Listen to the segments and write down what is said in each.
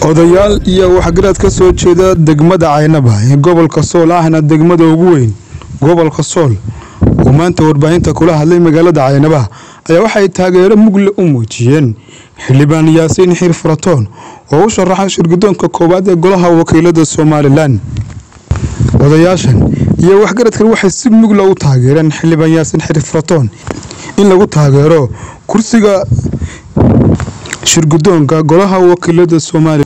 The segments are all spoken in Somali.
odayaal iyo waxgarad ka soo jeeda degmada caynaba ee gobolka sool ahna degmada ugu weyn gobolka sool. Oo maanta warbaahinta kula hadlay magaalada caynaba ayaa waxay taageero mugle u muujiyeen xildhibaan yaasiin xiir furatoon oo u sharaxay shirgudoonka koowaad ee golaha wakiilada somalilan. Odayaashan iyo waxgaradkan waxay si mugla u taageereen xildhibaan yaasiin xiir furatoon in lagu taageero kursiga shirgudoonka golaha wakiilada somalilan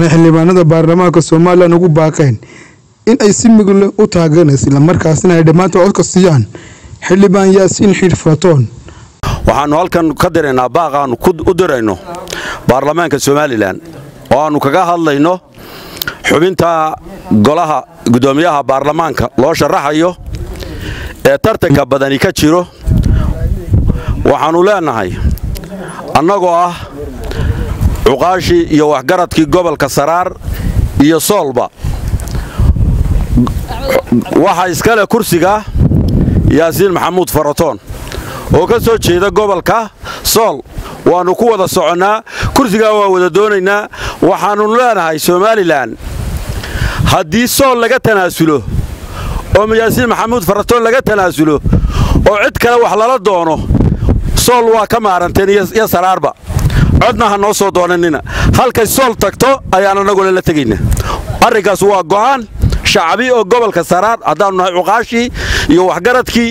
waxaana xildhibaanada baarlamaanka somalilan ugu baaqeen in ay si mugle u taageereen islamarkaasina ay dhammaantood codka siiyaan xildhibaan yaasiin furatoon waxaannu halkan ka diraynaa baaqaannu u dirayno baarlamaanka somalilan. Oo aannu kaga hadlayno xubinta golaha guddoomiyaha baarlamaanka loo sharaxayo ee tartanka badani ka jiro. Waxaannu leennahay annagoo ah cuqaashii iyo waxgaradkii gobolka saraar iyo soolba waxaa iskale kursiga yaasiin maxamuud faratoon. Oo ka soo jeeda gobolka sool waannu ku wada soconnaa kursigaa waa wada doonaynaa waxaannu leenahay somalilan haddii sool laga tanaasulo oo yaasiin maxamuud faratoon laga tanaasulo oo cid kale wax lala doono sool waa ka maaranteen iyo saraarba codna ha noo soo doonanina halkay sool tagto ayaan annaguna la tegayna arrinkaas waa go'aan. Shacbi oo gobolka saraar haddaannu nahay cuqaashii iyo waxgaradkii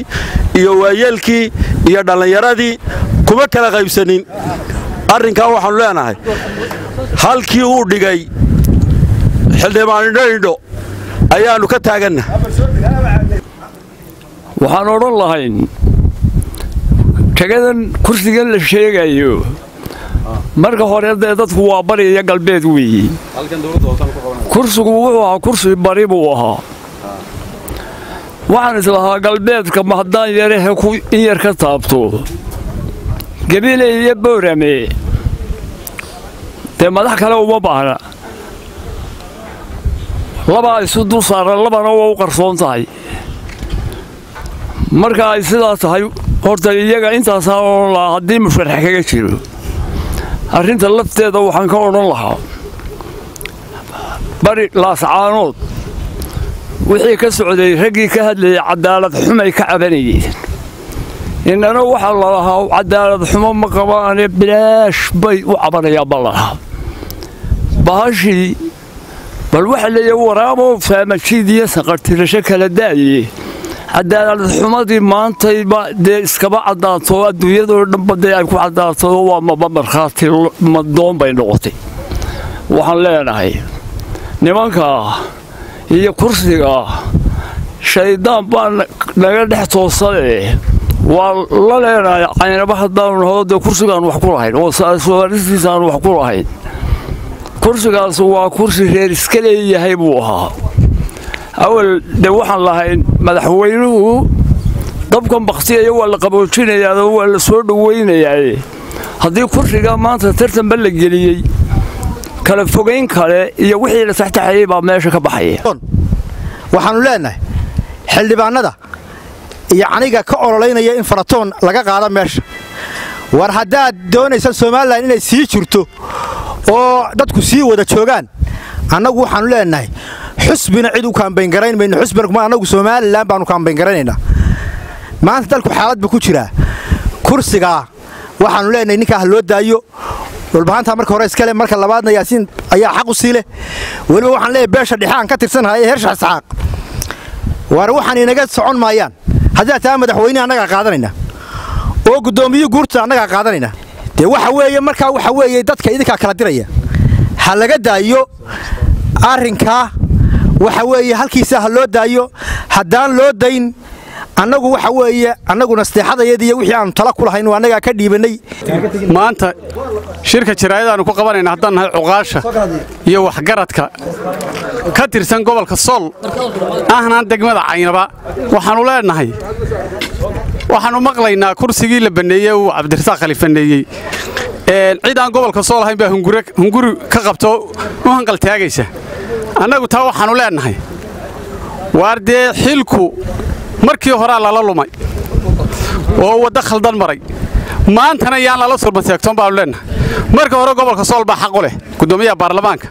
iyo waayeelkii iyo dhallinyaradii kuma kala qaybsanin. Arrinkaa waxaannu leenahay halkii uu dhigay xildhibaan indhoindho ayaannu ka taaganna. Waxaan odhan lahayn tagadan kursigan la sheegayo marka hore dee dadku waa bari iyo galbeed weeye kursigu wuxuu ahaa kursi bari buu ahaa. Waxaan islahaa galbeedka ma haddaan yarehe in yar ka taabto. Gabiley iyo boorame. Dee madax kale uma baahna. Labaa isu dul saaran labana waa u qarsoon tahay. Marka ay sidaa tahay horta iyaga intaasaa odhan lahaa haddii musharax kaga jiro arrinta lafteeda waxaan ka odhan lahaa bari laascaanood wixii ka socday raggii ka hadlayay cadaalad xumay ka cabanayeen innana waxaa la lahaa cadaalad xumo ma qabaane bilaash bay u cabanayaan ba lalahaa bahashii bal waxa leeyahay waraamoo faamajiid iyo saqartirasho kala daaye cadaalad xumadii maantayba dee iskaba caddaato adduunyadoo dhanba dee ay ku caddaato waa maba markhaati madoon bay noqotay. Waxaan leenahay nimankaa iyo kursigaa shayddaan baa naga dhex toosadee waa la leenahay caynaba haddaanu nahdo dee kursigaan wax ku lahayn oo sooristiisaan wax ku lahayn. Kursigaas waa kursi reer iska leeyahay buu ahaa awal dee waxaan lahayn madaxweynuhu dabkan bakhtiyaya waa la qaboojinayaa oo waa la soo dhowaynayaa haddii kursigaa maanta tartanba la geliyey kala fogayn kale iyo wixii la taxtaxayey baa meesha ka baxaya. Waxaannu leennahay xildhibaannada iyo aniga ka ololaynaya in faratoon laga qaado meesha. War haddaad doonaysaan somalilan inay sii jirto oo dadku sii wada joogaan annagu waxaannu leennahay xusbina cid u kaambayngarayn mayno xusbina annagu somalilan baannu kaambayngaraynaynaa maanta dalku xaalad buu ku jiraa. Kursigaa waxaannu leenahay ninkaa ha loo daayo. Walbahaantaa marka hore iskale marka labaadna yaasiin ayaa xaq u sii leh. Weliba waxaan leeyahay beesha dhexe aan ka tirsanahay ee hershax isxaaq. Waar waxaan inaga socon maayaan. Haddaa taa madaxweyne annagaa qaadanayna oo guddoomiye guurta annagaa qaadanayna dee waxa weeye markaa waxa weeye dadka idinkaa kala diraya. Ha laga daayo arrinkaa waxa weeye halkiisa ha loo daayo haddaan loo dayn annagu waxa weeye annaguna sadeexadayadii iyo wixii aanu tala ku lahayn waa annagaa ka dhiibannay. Maanta shirka jaraa'iddaannu ku qabanayna haddaan nahay cuqaasha iyo waxgaradka. Ka tirsan gobolka sool ahnaan degmada caynaba waxaannu leennahay waxaannu maqlaynaa kursigii la banneeyey uu cabdirasaaq khali banneeyey cid aan gobolka sool ahayn baa hunguri ka qabto u hanqaltaagaysa annagu taa waxaannu leennahay waar dee xilku markii horaa lala lumay. Oo waddo khaldan maray. Maantana yaan lala surmaseegtoon baanu leennahay marka hore gobolka sool baa xaq u leh guddoomiyaha baarlamaanka.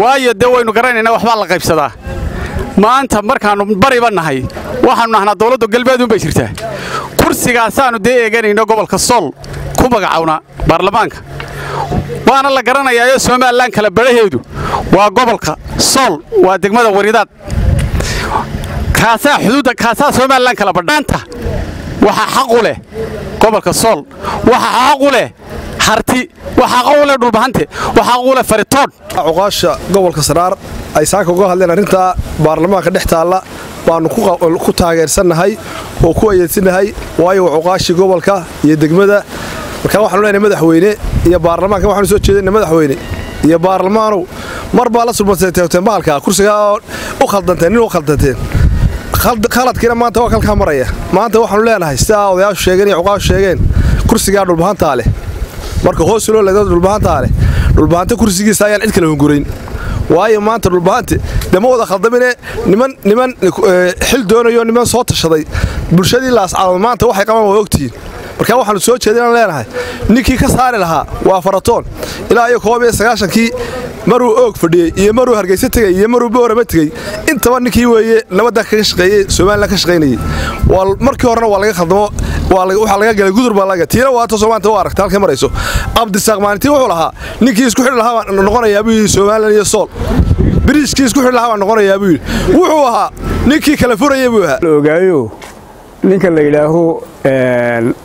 Waayo dee waynu garanaynaa waxbaa la qaybsadaa. Maanta markaannu bariba nahay waxaannu nahnaa dowladdu galbeedunbay jirtaa. Kursigaasaannu dee eeganayno gobolka sool ku magacawnaa baarlamaanka. Waana la garanayaayo somalilan kala badhaheedu waa gobolka sool waa degmada waridaad. Kaasaa xuduudda kaasaa somalilan kala badhaanta waxaa xaq u leh gobolka sool. Waxaa xaq u leh harti. Waxaa xaq u leh dhulbahante. Waxaa xaq u leh faritoon. Cuqaasha gobolka saraar ay saaka uga hadleen arrintaa baarlamaanka dhex taalla baannu ku taageersannahay oo ku ayeedsannahay waayo waa cuqaashii gobolka iyo degmada markaa waxaanu leenahay madaxweyne iyo baarlamaanka waxaanu soo jeedayna madaxweyne iyo baarlamaanow mar baa la sulmateen bahalkaa kursigaa u khaldanteen nin khaldanteen khaladkiina maanta waa kalkaa maraya. Maanta waxaanu leenahay sidaa odayaashu sheegeen iyo cuqaashu sheegeen kursigaa dhulbahantaa leh marka hoos loo leegdo dhulbahantaa leh dhulbahanta kursigiisa ayaan cid kale hungurayn waayo maanta dhulbahante dee ma wada khaldamine niman niman xil doonayo niman soo tashaday. Bulshadii laascadood maanta waxay qabaan waa ogtihiin markaa waxaanu soo jeedinaan leenahay ninkii ka saari lahaa waa faratoon. Ilaa iyo koob iyo sagaashankii maruu oog fadhiyey iyo maruu hargaysa tegey iyo maruu boorama tegey intaba ninkii weeye nabadda kaga shaqeeyey somalilan ka shaqaynayey markii horena waa laga khaldamo waxaa laga galay gudur baa laga tiina waa taasoo maanta waa aragta halkay marayso. Abdisaaq maalintii wuxuu lahaa ninkii isku xidhi lahaa baa noqonayaa buu yidhi somalilan iyo sool. Biriiskii isku xidhi lahaa baa noqonayaa buu yidhi. Wuxuu ahaa ninkii kala furaya buu ahaa ninka la yidhaaho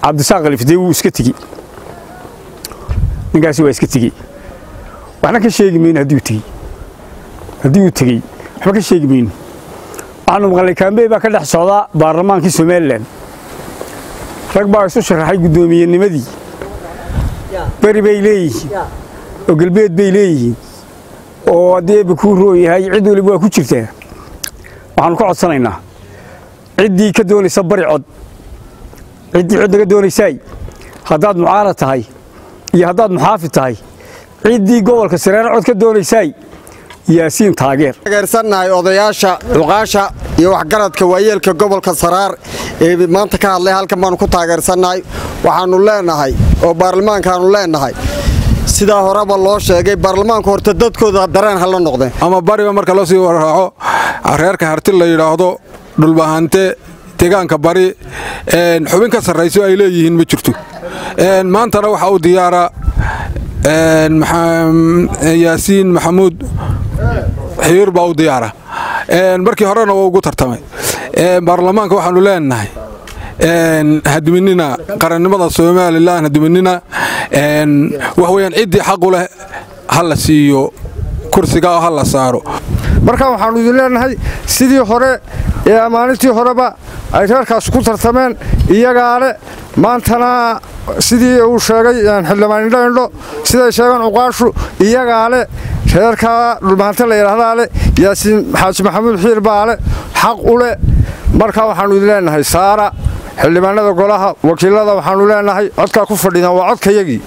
cabdisaaq alifdee wuu iska tegi ninkaasi waa iska tegi waxna ka sheegi mayno haddii uu tegey haddii uu tegey waxba ka sheegi mayno. Waxaanu maqalnay kaambey baa ka dhex socdaa baarlamaankii somalilan rag baa isu sharaxay guddoomiyennimadii beri bay leeyihiin. Oo galbeed bay leeyihiin. Oo haddii eebba kuu roo yahay cid waliba waa ku jirtaa. Waxaanu ka codsanaynaa ciddii ka doonaysa bari cod. Ciddii cod naga doonaysaay haddaad mucaarad tahay iyo haddaad muxaafid tahay ciddii gobolka sareero cod ka doonaysaay yaasiin taageer. Taageersannahay odayaasha cuqaasha iyo waxgaradka waayeelka gobolka saraar ee maanta ka hadlay halkan baannu ku taageersannahay. Waxaannu leenahay oo baarlamaankaannu leenahay sidaa horeba loo sheegay baarlamaanku horta dadkooda dareen ha la noqdeen. Ama bariba marka loo sii warraaco reerka harti la yidhaahdo dhulbahante deegaanka bari xubin ka sarrayso ay leeyihiin ma jirto. Maantana waxaa u diyaara yaasiin maxamuud. Xiir baa u diyaara. Markii horena waa ugu tartamay. Baarlamaanka waxaanu leenahay hadiminina qarannimada somalilan hadiminina wax weyaan ciddii xaqu leh ha la siiyo kursiga oo ha la saaro marka waxaannu idin leenahay sidii hore ee maalintii horeba ay reerkaas ku tartameen iyagaa le maantana sidii uu sheegay xildhibaan indho indho siday sheegeen cuqaashu iyagaa le reerka dhulbahante la yidhaahdaa yaasiin xaaji maxamuud xiir baa le xaq u le marka waxaannu idin leenahay saara xildhibaanada golaha wakiilada waxaannu leenahay codkaa ku fadhidaan waa codkayagii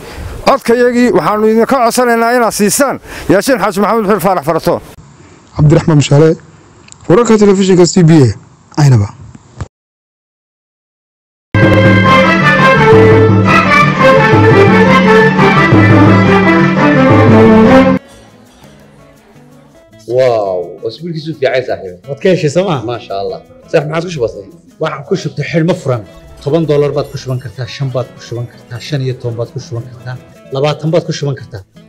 codkayagii waxaannu idinka codsanaynaa inaad siisaan. Yaasiin xaaji maxamuud xiir faarax faratoon cabdiraxmaan mashaale wararka telefishinka c b a aynaba واو اسبوع كيسو في عايز صاحبي waad ka heshay sooma ما شاء الله صح ما عادش بسيط waxaan ku shubtay xidhmo furan toban doolar baad ku shuban kartaa shan baad ku shuban kartaa shan iyo toban baad ku shuban kartaa labaatan baad ku shuban kartaa